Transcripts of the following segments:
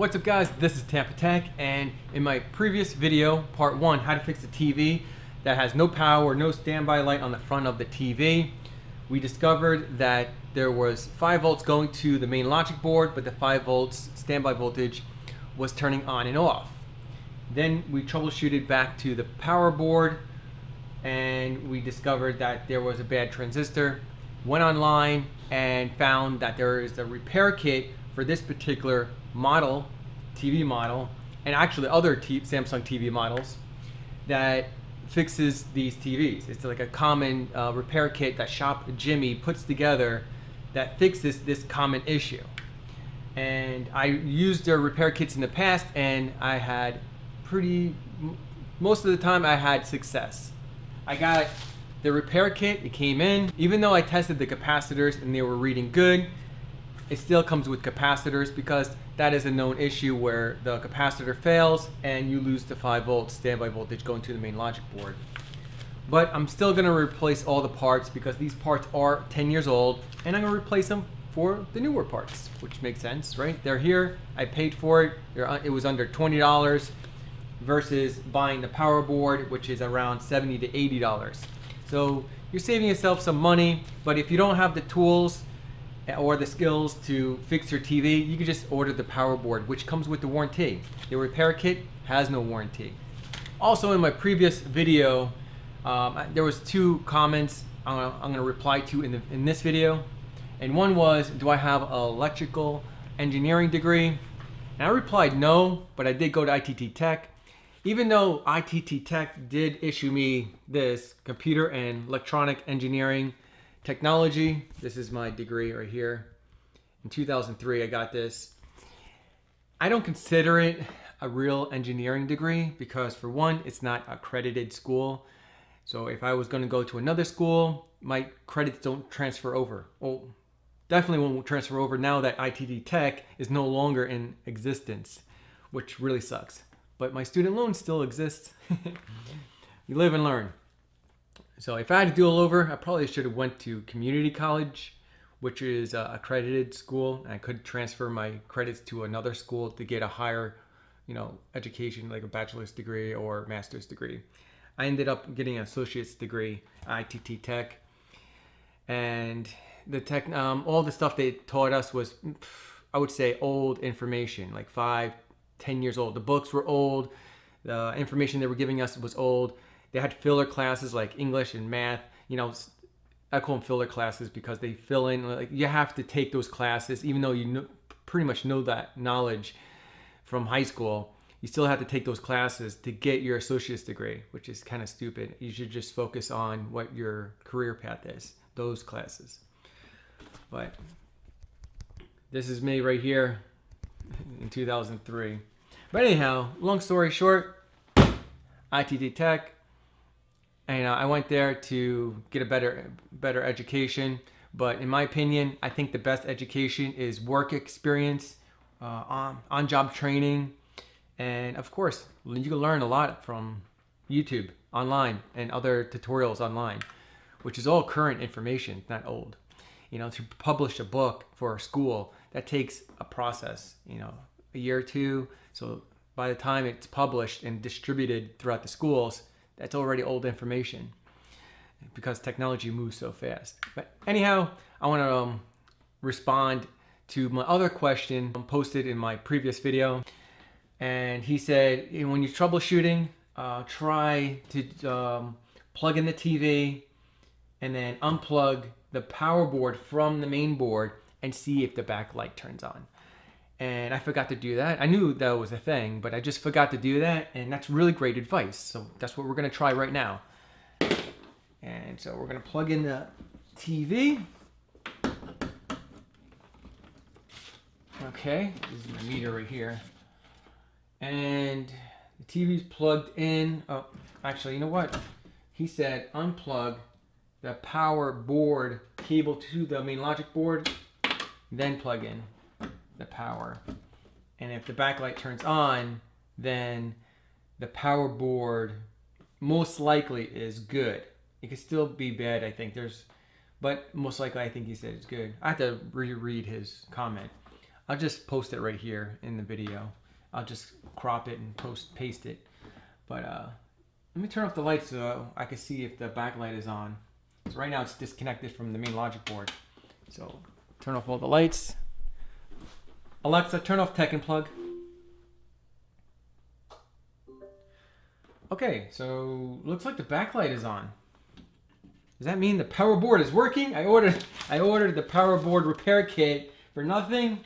What's up guys, this is TampaTec and in my previous video, part one, how to fix a TV that has no power no standby light on the front of the TV, we discovered that there was 5 volts going to the main logic board, but the 5 volts standby voltage was turning on and off. Then we troubleshooted back to the power board and we discovered that there was a bad transistor, went online and found that there is a repair kit for this particular model, TV model, and actually other t Samsung TV models that fixes these TVs. It's like a common uh, repair kit that Shop Jimmy puts together that fixes this common issue. And I used their repair kits in the past and I had pretty, most of the time I had success. I got the repair kit, it came in. Even though I tested the capacitors and they were reading good, it still comes with capacitors because that is a known issue where the capacitor fails and you lose the 5 volt standby voltage going to the main logic board. But I'm still going to replace all the parts because these parts are 10 years old and I'm going to replace them for the newer parts, which makes sense, right? They're here, I paid for it, uh, it was under $20 versus buying the power board, which is around 70 to $80. So you're saving yourself some money, but if you don't have the tools or the skills to fix your TV, you can just order the power board, which comes with the warranty. The repair kit has no warranty. Also in my previous video, um, there was two comments I'm gonna, I'm gonna reply to in, the, in this video. And one was, do I have an electrical engineering degree? And I replied no, but I did go to ITT Tech. Even though ITT Tech did issue me this computer and electronic engineering Technology, this is my degree right here. In 2003, I got this. I don't consider it a real engineering degree because for one, it's not accredited school. So if I was going to go to another school, my credits don't transfer over. Well, definitely won't transfer over now that ITT Tech is no longer in existence, which really sucks. But my student loan still exists. you live and learn. So if I had to do all over, I probably should have went to community college, which is a accredited school. And I could transfer my credits to another school to get a higher, you know, education, like a bachelor's degree or master's degree. I ended up getting an associate's degree, ITT Tech, and the tech, um, all the stuff they taught us was, I would say, old information, like five, ten years old. The books were old. The information they were giving us was old they had filler classes like English and math. You know, I call them filler classes because they fill in. Like you have to take those classes, even though you know, pretty much know that knowledge from high school. You still have to take those classes to get your associate's degree, which is kind of stupid. You should just focus on what your career path is, those classes. But this is me right here in 2003. But anyhow, long story short, ITT Tech, and uh, I went there to get a better better education. But in my opinion, I think the best education is work experience, uh, on on job training, and of course you can learn a lot from YouTube online and other tutorials online, which is all current information, not old. You know, to publish a book for a school that takes a process. You know, a year or two. So by the time it's published and distributed throughout the schools, that's already old information because technology moves so fast. But anyhow, I want to um, respond to my other question posted in my previous video. And he said, when you're troubleshooting, uh, try to um, plug in the TV and then unplug the power board from the main board and see if the backlight turns on and I forgot to do that. I knew that was a thing, but I just forgot to do that, and that's really great advice. So that's what we're gonna try right now. And so we're gonna plug in the TV. Okay, this is my meter right here. And the TV's plugged in. Oh, actually, you know what? He said unplug the power board cable to the main logic board, then plug in the power. And if the backlight turns on, then the power board most likely is good. It could still be bad, I think. There's, but most likely I think he said it's good. I have to reread his comment. I'll just post it right here in the video. I'll just crop it and post paste it. But uh, let me turn off the lights so I can see if the backlight is on. So right now it's disconnected from the main logic board. So turn off all the lights. Alexa, turn off Teckin plug. Okay, so looks like the backlight is on. Does that mean the power board is working? I ordered I ordered the power board repair kit for nothing.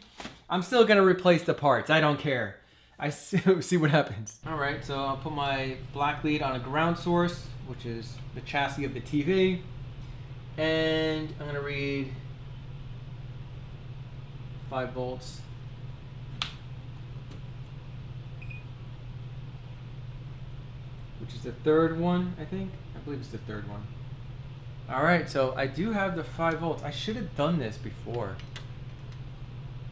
I'm still gonna replace the parts. I don't care. I see, see what happens. All right, so I'll put my black lead on a ground source, which is the chassis of the TV. And I'm gonna read five volts which is the third one, I think. I believe it's the third one. All right, so I do have the five volts. I should have done this before.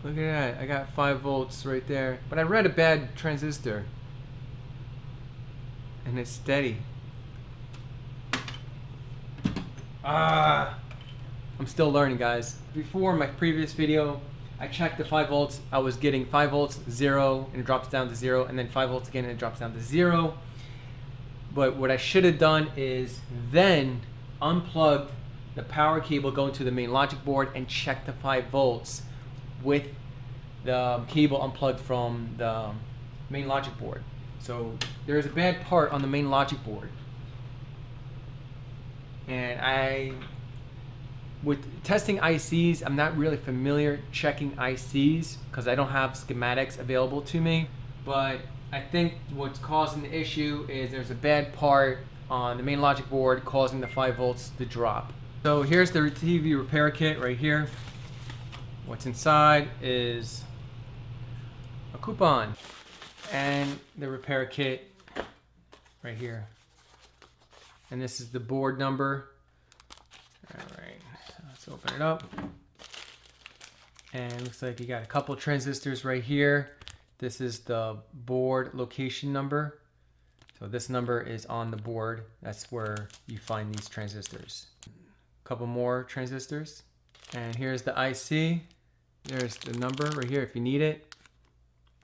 Look at that, I got five volts right there. But I read a bad transistor. And it's steady. Ah! I'm still learning, guys. Before my previous video, I checked the 5 volts. I was getting 5 volts, 0, and it drops down to 0, and then 5 volts again, and it drops down to 0. But what I should have done is then unplugged the power cable going to the main logic board and check the 5 volts with the cable unplugged from the main logic board. So there is a bad part on the main logic board. And I, with testing ICs, I'm not really familiar checking ICs because I don't have schematics available to me. But I think what's causing the issue is there's a bad part on the main logic board causing the 5 volts to drop. So here's the TV repair kit right here. What's inside is a coupon and the repair kit right here. And this is the board number. All right, let's open it up. And looks like you got a couple transistors right here. This is the board location number. So this number is on the board. That's where you find these transistors. A couple more transistors. And here's the IC. There's the number right here if you need it.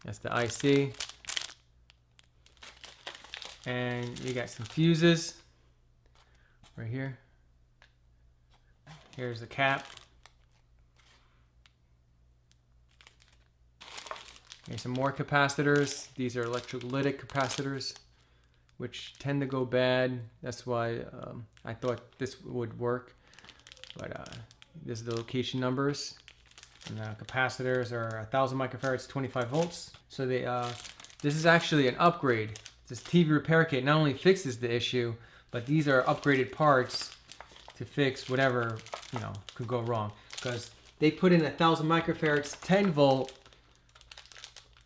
That's the IC. And you got some fuses right here. Here's the cap. Here's some more capacitors. These are electrolytic capacitors, which tend to go bad. That's why um, I thought this would work. But uh, this is the location numbers. And the capacitors are 1000 microfarads, 25 volts. So they, uh, this is actually an upgrade. This TV repair kit not only fixes the issue, but these are upgraded parts to fix whatever, you know, could go wrong. Because they put in a 1000 microfarads, 10 volt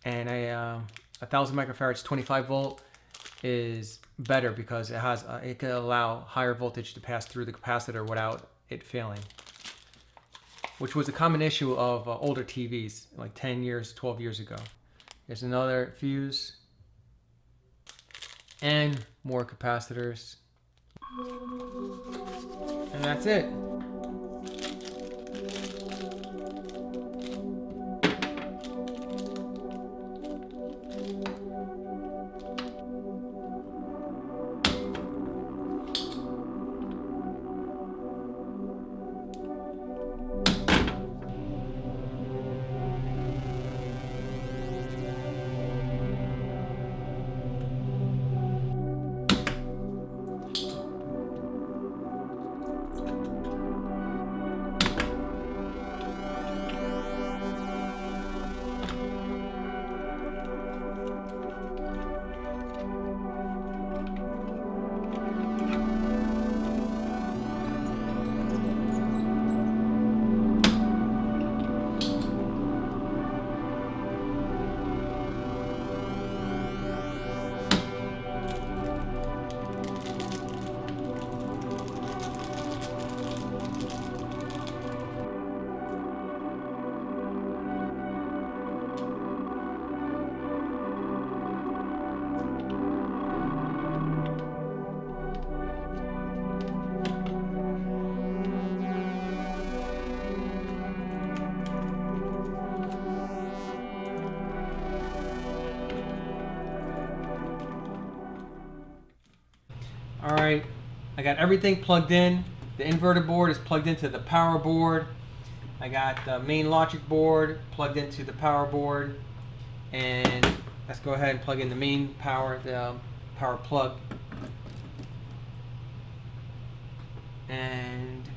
and a uh, a thousand microfarads 25 volt is better because it has uh, it can allow higher voltage to pass through the capacitor without it failing. Which was a common issue of uh, older TVs like 10 years 12 years ago. Here's another fuse. And more capacitors. And that's it I got everything plugged in. The inverter board is plugged into the power board. I got the main logic board plugged into the power board. And let's go ahead and plug in the main power, the um, power plug. And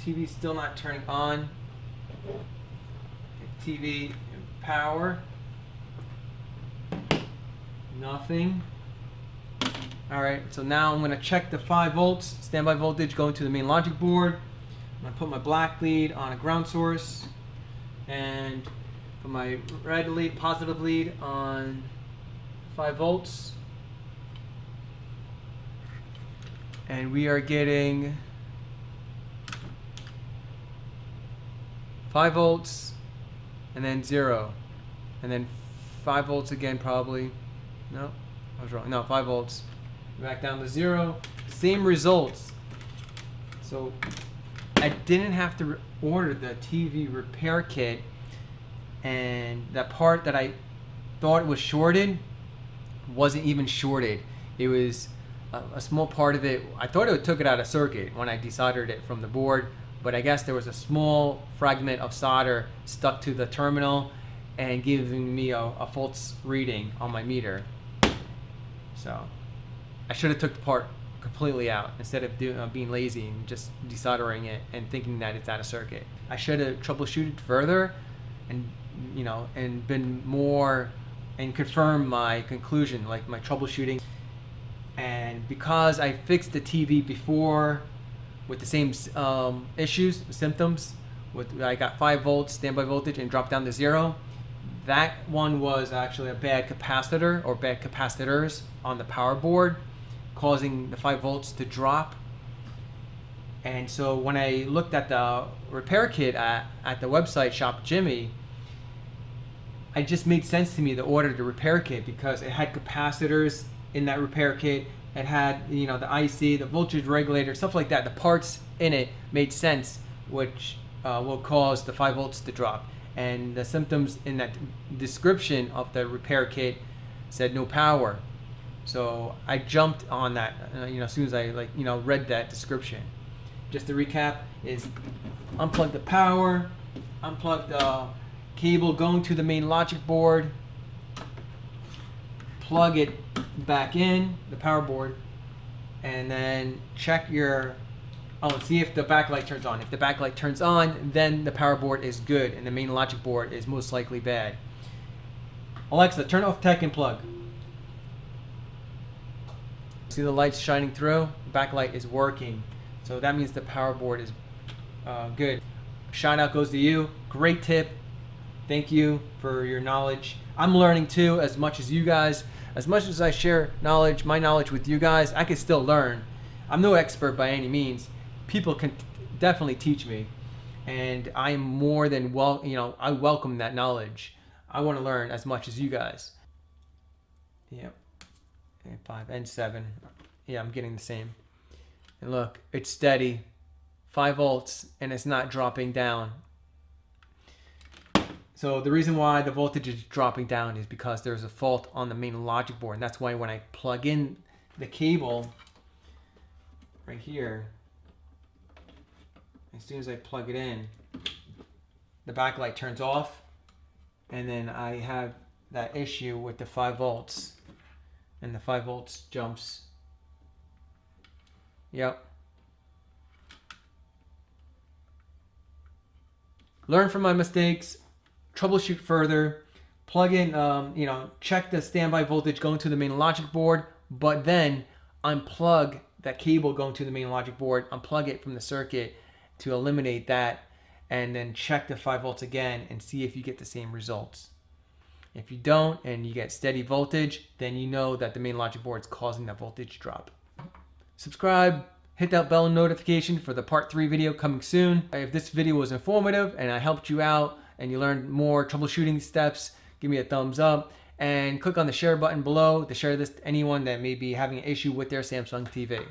TV's still not turning on. TV power. Nothing. Alright, so now I'm going to check the 5 volts standby voltage going to the main logic board. I'm going to put my black lead on a ground source and put my red lead, positive lead on 5 volts. And we are getting 5 volts and then 0. And then 5 volts again probably. No, I was wrong. No, 5 volts back down to zero. Same results. So I didn't have to order the TV repair kit and that part that I thought was shorted wasn't even shorted. It was a, a small part of it. I thought it took it out of circuit when I desoldered it from the board, but I guess there was a small fragment of solder stuck to the terminal and giving me a, a false reading on my meter. So I should have took the part completely out instead of doing, uh, being lazy and just desoldering it and thinking that it's out of circuit. I should have troubleshooted further and you know and been more and confirmed my conclusion like my troubleshooting and because I fixed the TV before with the same um, issues symptoms with I got 5 volts standby voltage and dropped down to zero that one was actually a bad capacitor or bad capacitors on the power board causing the 5 volts to drop. And so when I looked at the repair kit at, at the website Shop Jimmy, it just made sense to me to order the repair kit because it had capacitors in that repair kit. It had, you know, the IC, the voltage regulator, stuff like that. The parts in it made sense, which uh, will cause the 5 volts to drop. And the symptoms in that description of the repair kit said no power. So I jumped on that, uh, you know, as soon as I like, you know, read that description. Just to recap is unplug the power, unplug the cable going to the main logic board, plug it back in, the power board, and then check your, oh, see if the backlight turns on. If the backlight turns on, then the power board is good and the main logic board is most likely bad. Alexa, turn off Teckin plug. See the lights shining through? Backlight is working. So that means the power board is uh, good. Shout out goes to you. Great tip. Thank you for your knowledge. I'm learning too as much as you guys. As much as I share knowledge, my knowledge with you guys, I can still learn. I'm no expert by any means. People can definitely teach me. And I'm more than well, you know, I welcome that knowledge. I want to learn as much as you guys. Yep and five and seven. Yeah, I'm getting the same. And look, it's steady, five volts, and it's not dropping down. So the reason why the voltage is dropping down is because there's a fault on the main logic board. And that's why when I plug in the cable right here, as soon as I plug it in, the backlight turns off and then I have that issue with the 5 volts and the 5 volts jumps. Yep. Learn from my mistakes, troubleshoot further, plug in, um, you know, check the standby voltage going to the main logic board, but then unplug that cable going to the main logic board, unplug it from the circuit to eliminate that, and then check the 5 volts again and see if you get the same results. If you don't and you get steady voltage, then you know that the main logic board is causing that voltage drop. Subscribe, hit that bell notification for the part three video coming soon. If this video was informative and I helped you out and you learned more troubleshooting steps, give me a thumbs up and click on the share button below to share this to anyone that may be having an issue with their Samsung TV.